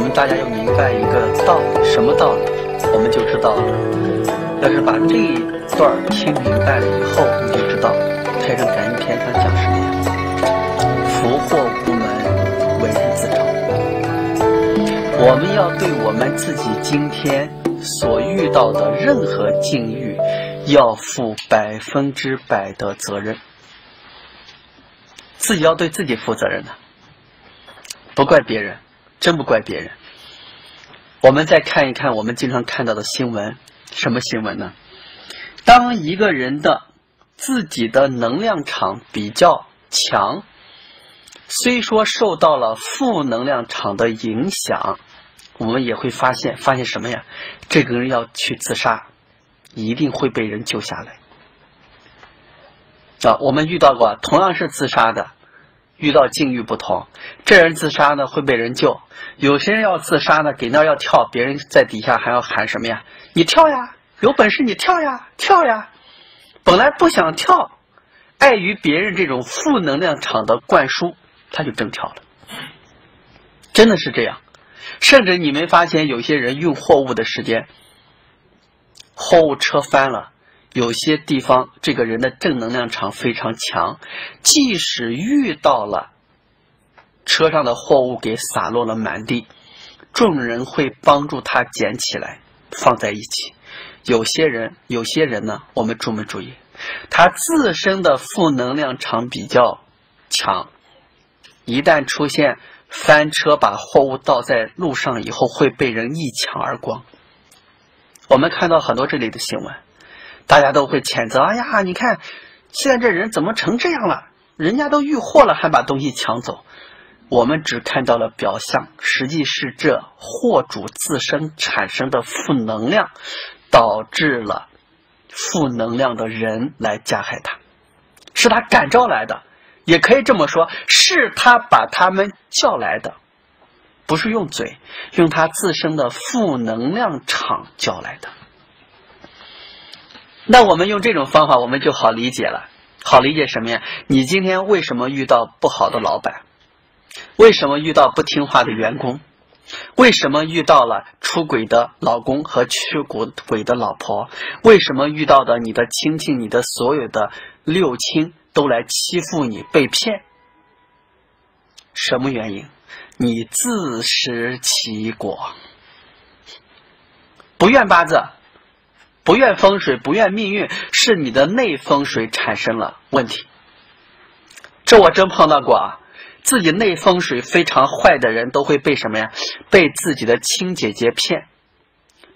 我们大家要明白一个道理，什么道理？我们就知道了。要是把这一段听明白了以后，你就知道太上感应篇上讲什么呀？福祸无门，为人自找。我们要对我们自己今天所遇到的任何境遇，要负百分之百的责任。自己要对自己负责任的，不怪别人，真不怪别人。我们再看一看我们经常看到的新闻，什么新闻呢？当一个人的自己的能量场比较强，虽说受到了负能量场的影响，我们也会发现，发现什么呀？这个人要去自杀，一定会被人救下来。啊，我们遇到过同样是自杀的，遇到境遇不同，这人自杀呢会被人救，有些人要自杀呢，给那要跳，别人在底下还要喊什么呀？你跳呀，有本事你跳呀，跳呀！本来不想跳，碍于别人这种负能量场的灌输，他就真跳了。真的是这样，甚至你没发现有些人运货物的时间，货物车翻了。有些地方，这个人的正能量场非常强，即使遇到了车上的货物给洒落了满地，众人会帮助他捡起来放在一起。有些人，有些人呢，我们注没注意？他自身的负能量场比较强，一旦出现翻车把货物倒在路上以后，会被人一抢而光。我们看到很多这类的新闻。大家都会谴责：“哎呀，你看，现在这人怎么成这样了？人家都遇祸了，还把东西抢走。我们只看到了表象，实际是这货主自身产生的负能量，导致了负能量的人来加害他，是他感召来的，也可以这么说，是他把他们叫来的，不是用嘴，用他自身的负能量场叫来的。”那我们用这种方法，我们就好理解了。好理解什么呀？你今天为什么遇到不好的老板？为什么遇到不听话的员工？为什么遇到了出轨的老公和出轨的老婆？为什么遇到的你的亲戚、你的所有的六亲都来欺负你、被骗？什么原因？你自食其果，不怨八字。不怨风水，不怨命运，是你的内风水产生了问题。这我真碰到过啊！自己内风水非常坏的人，都会被什么呀？被自己的亲姐姐骗，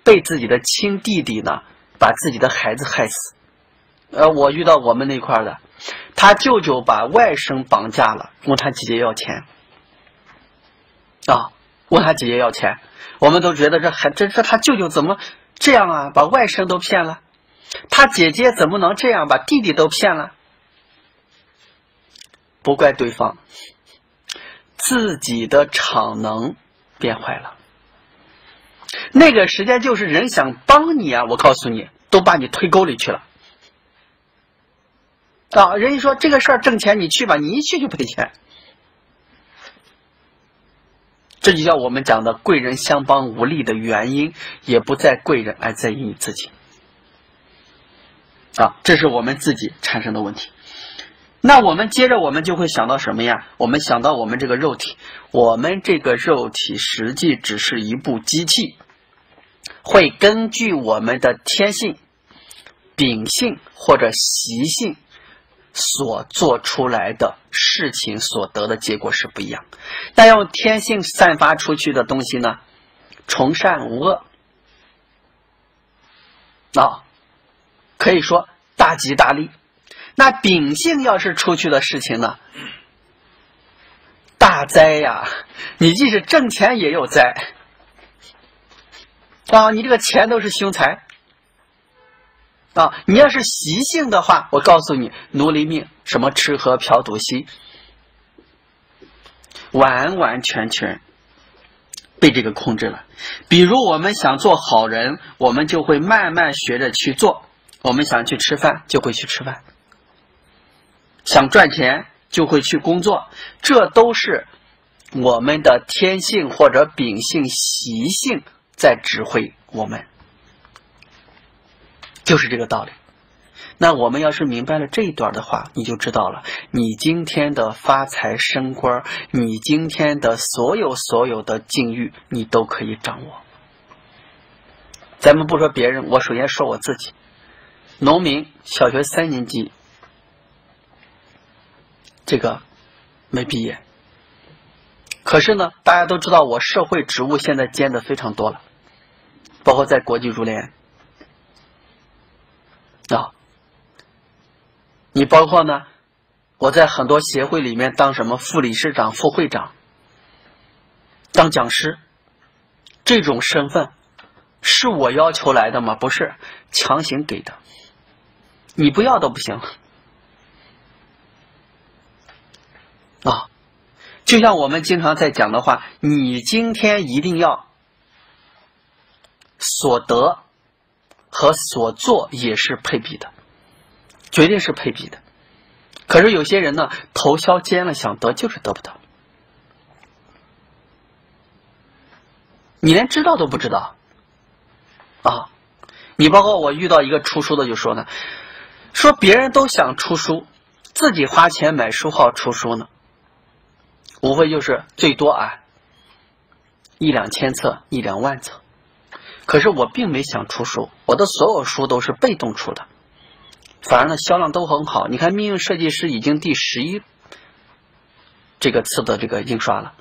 被自己的亲弟弟呢，把自己的孩子害死。呃，我遇到我们那块的，他舅舅把外甥绑架了，问他姐姐要钱。啊，问他姐姐要钱，我们都觉得这还这这他舅舅怎么？这样啊，把外甥都骗了，他姐姐怎么能这样把弟弟都骗了？不怪对方，自己的场能变坏了。那个时间就是人想帮你啊，我告诉你，都把你推沟里去了。啊，人家说这个事儿挣钱，你去吧，你一去就赔钱。这就叫我们讲的贵人相帮无力的原因，也不在贵人，而在于你自己。啊，这是我们自己产生的问题。那我们接着，我们就会想到什么呀？我们想到我们这个肉体，我们这个肉体实际只是一部机器，会根据我们的天性、秉性或者习性。所做出来的事情所得的结果是不一样，但用天性散发出去的东西呢，从善无恶，啊，可以说大吉大利。那秉性要是出去的事情呢，大灾呀！你即使挣钱也有灾，啊，你这个钱都是凶财。啊，你要是习性的话，我告诉你，奴隶命，什么吃喝嫖赌吸，完完全全被这个控制了。比如我们想做好人，我们就会慢慢学着去做；我们想去吃饭，就会去吃饭；想赚钱，就会去工作，这都是我们的天性或者秉性习性在指挥我们，就是这个道理。那我们要是明白了这一段的话，你就知道了，你今天的发财升官，你今天的所有所有的境遇，你都可以掌握。咱们不说别人，我首先说我自己，农民，小学三年级，这个没毕业。可是呢，大家都知道我社会职务现在兼的非常多了，包括在国际足联啊。你包括呢？我在很多协会里面当什么副理事长、副会长，当讲师，这种身份是我要求来的吗？不是，强行给的。你不要都不行啊！就像我们经常在讲的话，你今天一定要所得和所做也是配比的。绝对是配比的，可是有些人呢，头削尖了想得就是得不到，你连知道都不知道啊！你包括我遇到一个出书的就说呢，说别人都想出书，自己花钱买书号出书呢，无非就是最多啊一两千册、一两万册，可是我并没想出书，我的所有书都是被动出的。反而呢，销量都很好。你看，《命运设计师》已经第十一这个次的这个印刷了，《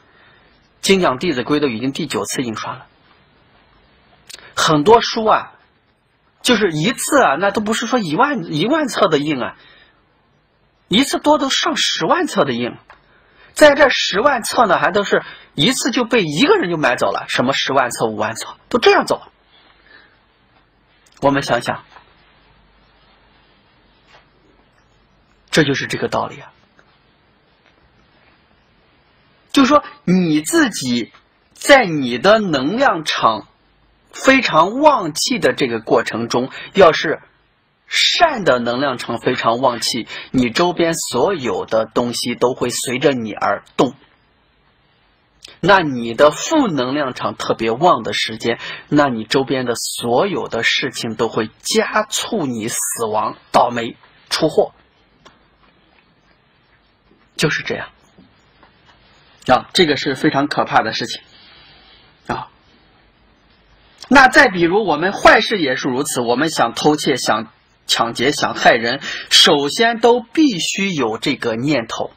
精讲弟子规》都已经第九次印刷了。很多书啊，就是一次啊，那都不是说一万一万册的印啊，一次多都上十万册的印，在这十万册呢，还都是一次就被一个人就买走了，什么十万册、五万册，都这样走。我们想想。这就是这个道理啊，就是说你自己在你的能量场非常旺气的这个过程中，要是善的能量场非常旺气，你周边所有的东西都会随着你而动。那你的负能量场特别旺的时间，那你周边的所有的事情都会加速你死亡、倒霉、出祸。就是这样啊，这个是非常可怕的事情啊。那再比如，我们坏事也是如此。我们想偷窃、想抢劫、想害人，首先都必须有这个念头，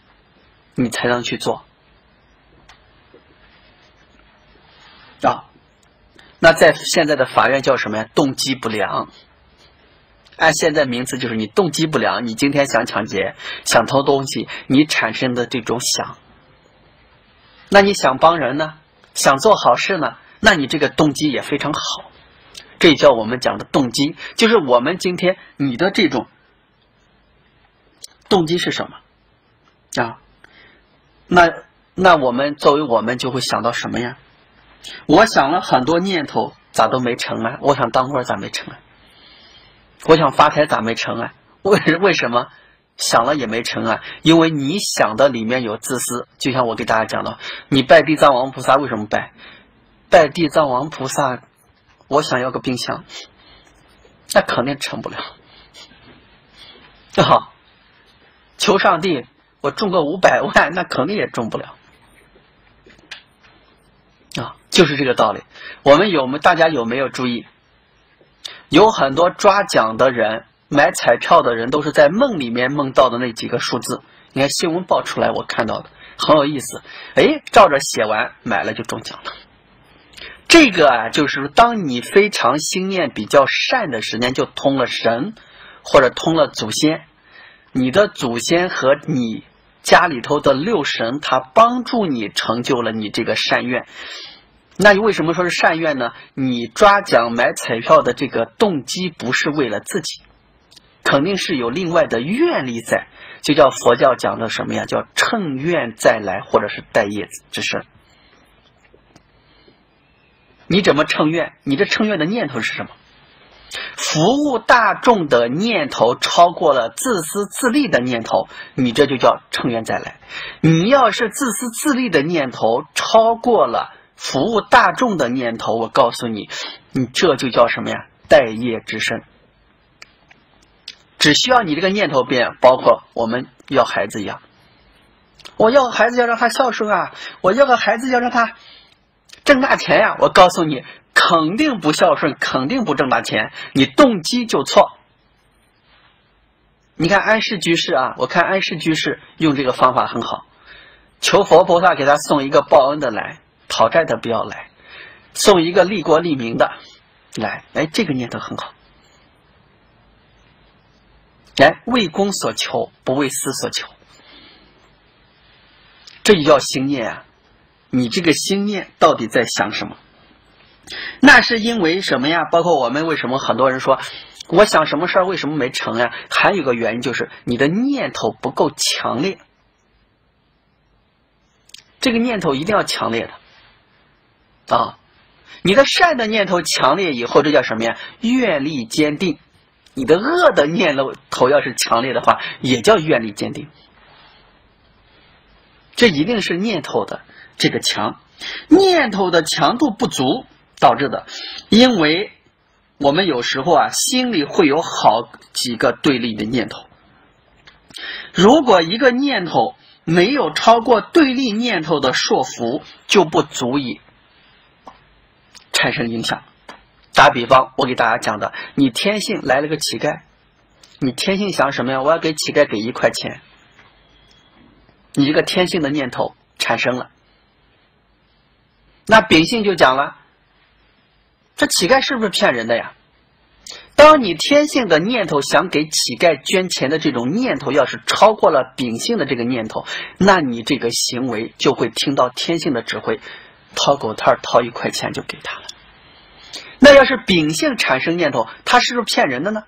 你才能去做啊。那在现在的法院叫什么呀？动机不良。按现在名词就是你动机不良，你今天想抢劫、想偷东西，你产生的这种想，那你想帮人呢，想做好事呢，那你这个动机也非常好，这叫我们讲的动机，就是我们今天你的这种动机是什么啊？那那我们作为我们就会想到什么呀？我想了很多念头，咋都没成啊？我想当官咋没成啊？我想发财咋没成啊？为为什么想了也没成啊？因为你想的里面有自私。就像我给大家讲的，你拜地藏王菩萨为什么拜？拜地藏王菩萨，我想要个冰箱，那肯定成不了。好，求上帝，我中个五百万，那肯定也中不了。啊，就是这个道理。我们有没大家有没有注意？有很多抓奖的人、买彩票的人，都是在梦里面梦到的那几个数字。你看新闻报出来，我看到的很有意思。哎，照着写完，买了就中奖了。这个啊，就是当你非常心念比较善的时间，就通了神，或者通了祖先。你的祖先和你家里头的六神，他帮助你成就了你这个善愿。那你为什么说是善愿呢？你抓奖买彩票的这个动机不是为了自己，肯定是有另外的愿力在，就叫佛教讲的什么呀？叫乘愿再来，或者是待业之身。你怎么乘愿？你这乘愿的念头是什么？服务大众的念头超过了自私自利的念头，你这就叫乘愿再来。你要是自私自利的念头超过了服务大众的念头，我告诉你，你这就叫什么呀？待业之身。只需要你这个念头变，包括我们要孩子一样，我要孩子要让他孝顺啊，我要个孩子要让他挣大钱呀，我告诉你。肯定不孝顺，肯定不挣大钱，你动机就错。你看安世居士啊，我看安世居士用这个方法很好，求佛菩萨给他送一个报恩的来，讨债的不要来，送一个利国利民的来，哎，这个念头很好。哎，为公所求，不为私所求，这就叫心念啊！你这个心念到底在想什么？那是因为什么呀？包括我们为什么很多人说，我想什么事儿为什么没成呀？还有个原因就是你的念头不够强烈。这个念头一定要强烈的啊！你的善的念头强烈以后，这叫什么呀？愿力坚定。你的恶的念头头要是强烈的话，也叫愿力坚定。这一定是念头的这个强，念头的强度不足。导致的，因为我们有时候啊，心里会有好几个对立的念头。如果一个念头没有超过对立念头的束缚，就不足以产生影响。打比方，我给大家讲的，你天性来了个乞丐，你天性想什么呀？我要给乞丐给一块钱。你这个天性的念头产生了，那秉性就讲了。这乞丐是不是骗人的呀？当你天性的念头想给乞丐捐钱的这种念头，要是超过了秉性的这个念头，那你这个行为就会听到天性的指挥，掏狗摊掏一块钱就给他了。那要是秉性产生念头，他是不是骗人的呢？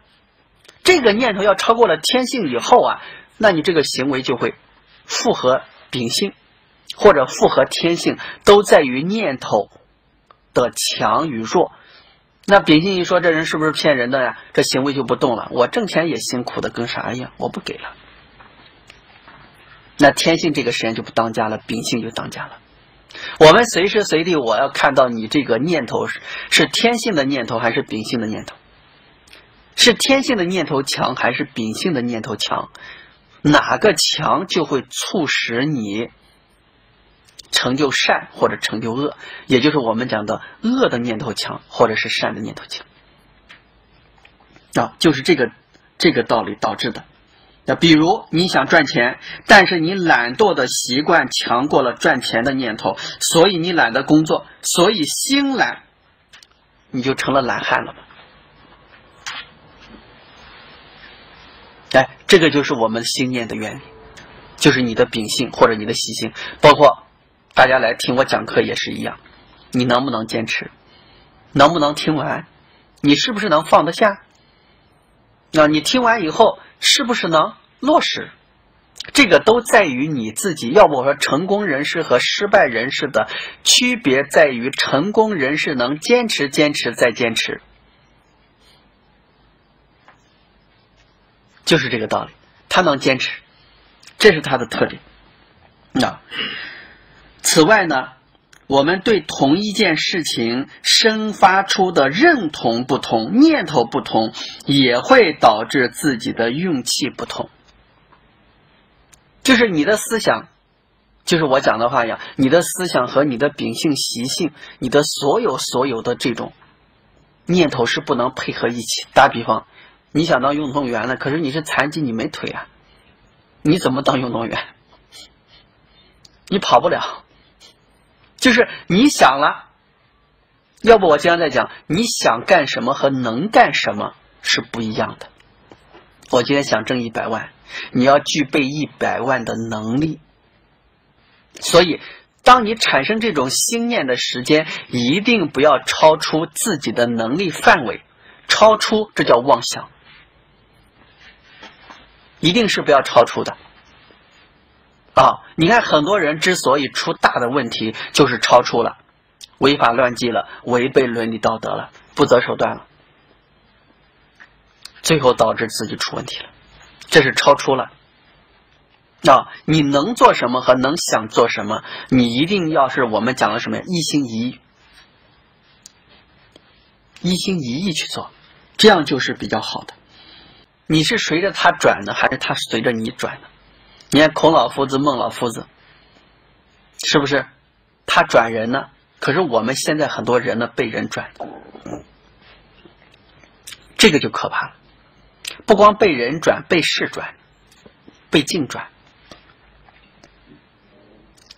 这个念头要超过了天性以后啊，那你这个行为就会符合秉性或者符合天性，都在于念头的强与弱。那秉性一说，这人是不是骗人的呀？这行为就不动了。我挣钱也辛苦的跟啥一样，我不给了。那天性这个实验就不当家了，秉性就当家了。我们随时随地，我要看到你这个念头是是天性的念头还是秉性的念头，是天性的念头强还是秉性的念头强，哪个强就会促使你。成就善或者成就恶，也就是我们讲的恶的念头强，或者是善的念头强啊，就是这个这个道理导致的。那比如你想赚钱，但是你懒惰的习惯强过了赚钱的念头，所以你懒得工作，所以心懒，你就成了懒汉了。哎，这个就是我们心念的原理，就是你的秉性或者你的习性，包括。大家来听我讲课也是一样，你能不能坚持？能不能听完？你是不是能放得下？那，你听完以后是不是能落实？这个都在于你自己。要不我说，成功人士和失败人士的区别在于，成功人士能坚持、坚持再坚持，就是这个道理。他能坚持，这是他的特点。那。此外呢，我们对同一件事情生发出的认同不同、念头不同，也会导致自己的运气不同。就是你的思想，就是我讲的话一样，你的思想和你的秉性习性，你的所有所有的这种念头是不能配合一起。打比方，你想当运动员了，可是你是残疾，你没腿啊，你怎么当运动员？你跑不了。就是你想了，要不我经常在讲，你想干什么和能干什么是不一样的。我今天想挣一百万，你要具备一百万的能力。所以，当你产生这种心念的时间，一定不要超出自己的能力范围，超出这叫妄想，一定是不要超出的。啊，你看，很多人之所以出大的问题，就是超出了，违法乱纪了，违背伦理道德了，不择手段了。最后导致自己出问题了。这是超出了。啊，你能做什么和能想做什么，你一定要是我们讲的什么呀？一心一意，一心一意去做，这样就是比较好的。你是随着他转的，还是他随着你转的？你看孔老夫子、孟老夫子，是不是？他转人呢？可是我们现在很多人呢，被人转，这个就可怕了。不光被人转，被事转，被境转。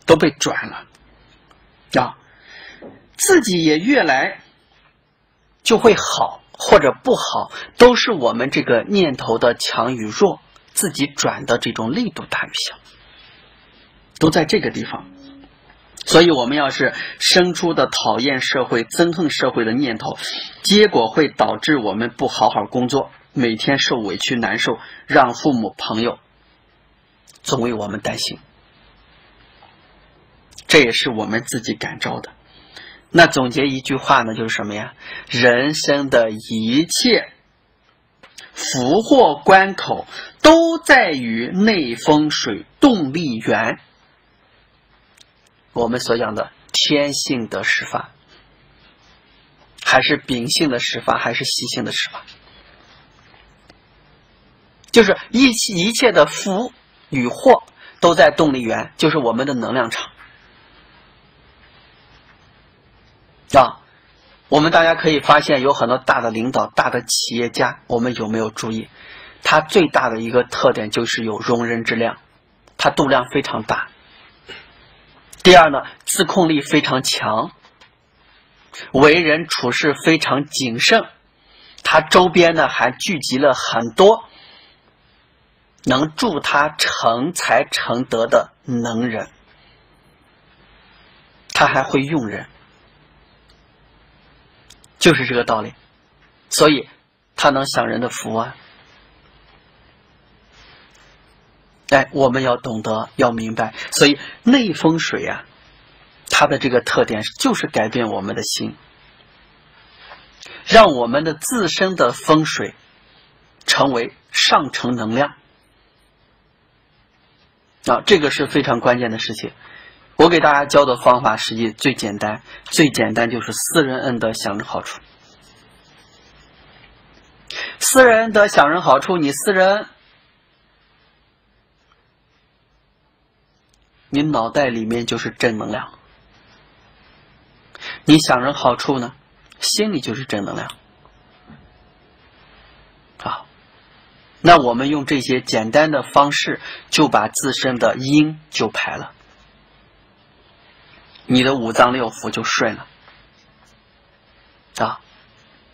都被转了啊，自己也越来就会好或者不好，都是我们这个念头的强与弱，自己转的这种力度大与小，都在这个地方。所以，我们要是生出的讨厌社会、憎恨社会的念头，结果会导致我们不好好工作，每天受委屈难受，让父母朋友总为我们担心。这也是我们自己感召的。那总结一句话呢，就是什么呀？人生的一切福祸关口，都在于内风水动力源。我们所讲的天性的释法，还是秉性的释法，还是习性的释法？就是一切一切的福与祸，都在动力源，就是我们的能量场。啊，我们大家可以发现，有很多大的领导、大的企业家，我们有没有注意？他最大的一个特点就是有容人之量，他度量非常大。第二呢，自控力非常强，为人处事非常谨慎，他周边呢还聚集了很多能助他成才成德的能人，他还会用人。就是这个道理，所以他能享人的福啊！哎，我们要懂得，要明白，所以内风水啊，它的这个特点就是改变我们的心，让我们的自身的风水成为上乘能量啊，这个是非常关键的事情。我给大家教的方法，实际最简单，最简单就是私人恩德享人好处。私人恩德享人好处，你私人，你脑袋里面就是正能量。你享人好处呢，心里就是正能量。那我们用这些简单的方式，就把自身的阴就排了。你的五脏六腑就顺了啊！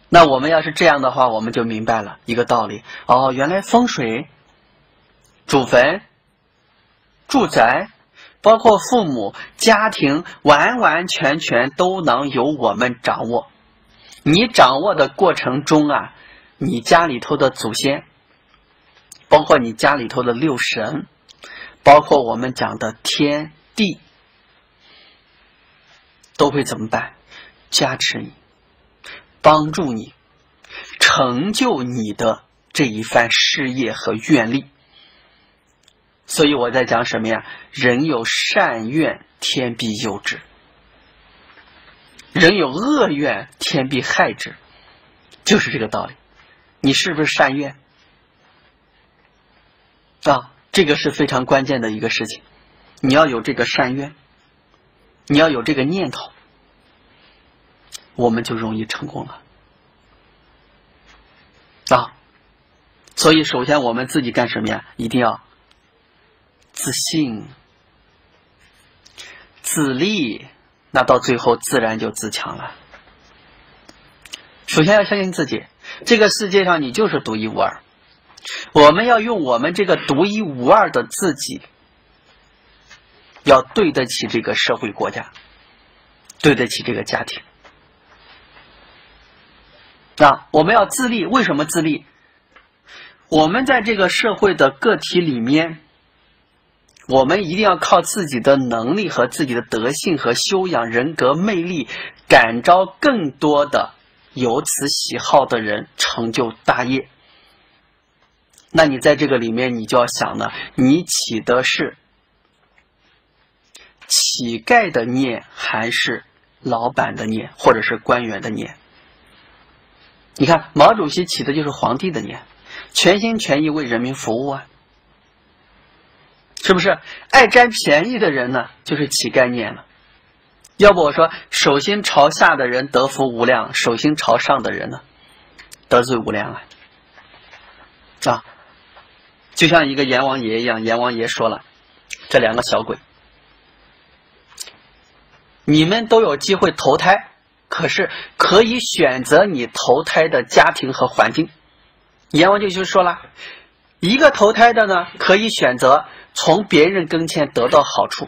那我们要是这样的话，我们就明白了一个道理哦。原来风水、祖坟、住宅，包括父母、家庭，完完全全都能由我们掌握。你掌握的过程中啊，你家里头的祖先，包括你家里头的六神，包括我们讲的天地。都会怎么办？加持你，帮助你，成就你的这一番事业和愿力。所以我在讲什么呀？人有善愿，天必佑之；人有恶愿，天必害之。就是这个道理。你是不是善愿？啊，这个是非常关键的一个事情。你要有这个善愿。你要有这个念头，我们就容易成功了啊！所以，首先我们自己干什么呀？一定要自信、自立，那到最后自然就自强了。首先要相信自己，这个世界上你就是独一无二。我们要用我们这个独一无二的自己。要对得起这个社会国家，对得起这个家庭。那我们要自立，为什么自立？我们在这个社会的个体里面，我们一定要靠自己的能力和自己的德性和修养、人格魅力，感召更多的有此喜好的人，成就大业。那你在这个里面，你就要想呢，你起的是乞丐的念，还是老板的念，或者是官员的念？你看，毛主席起的就是皇帝的念，全心全意为人民服务啊，是不是？爱占便宜的人呢，就是乞丐念了。要不我说，手心朝下的人得福无量，手心朝上的人呢，得罪无量啊！啊，就像一个阎王爷一样，阎王爷说了，这两个小鬼，你们都有机会投胎。可是可以选择你投胎的家庭和环境，阎王就就说了，一个投胎的呢，可以选择从别人跟前得到好处；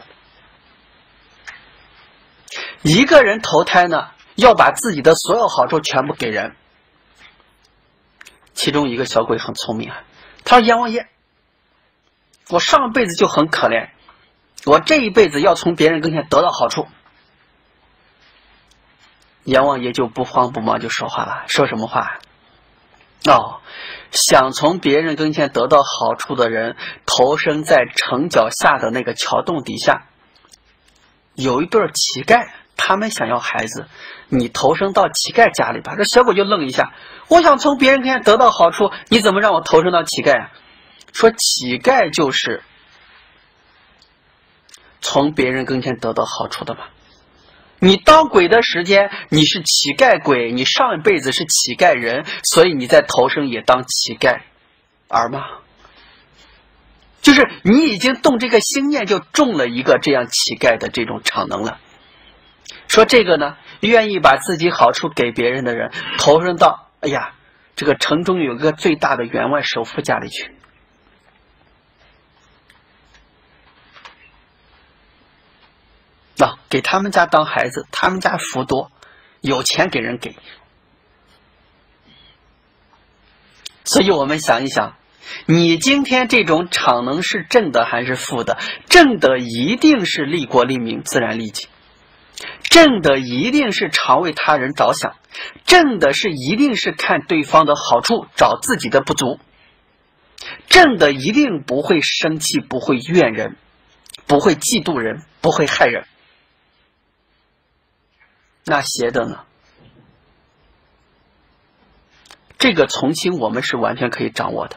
一个人投胎呢，要把自己的所有好处全部给人。其中一个小鬼很聪明啊，他说：“阎王爷，我上辈子就很可怜，我这一辈子要从别人跟前得到好处。”阎王爷就不慌不忙就说话了，说什么话？哦，想从别人跟前得到好处的人，投生在城脚下的那个桥洞底下，有一对乞丐，他们想要孩子，你投生到乞丐家里吧。这小鬼就愣一下，我想从别人跟前得到好处，你怎么让我投生到乞丐？说乞丐就是从别人跟前得到好处的嘛。你当鬼的时间，你是乞丐鬼，你上一辈子是乞丐人，所以你在投生也当乞丐儿吗？就是你已经动这个心念，就中了一个这样乞丐的这种场能了。说这个呢，愿意把自己好处给别人的人，投生到哎呀，这个城中有个最大的员外首富家里去。啊，给他们家当孩子，他们家福多，有钱给人给。所以我们想一想，你今天这种场能是正的还是负的？正的一定是利国利民、自然利己；正的一定是常为他人着想；正的是一定是看对方的好处，找自己的不足；正的一定不会生气，不会怨人，不会嫉妒人，不会害人。那邪的呢？这个从轻我们是完全可以掌握的。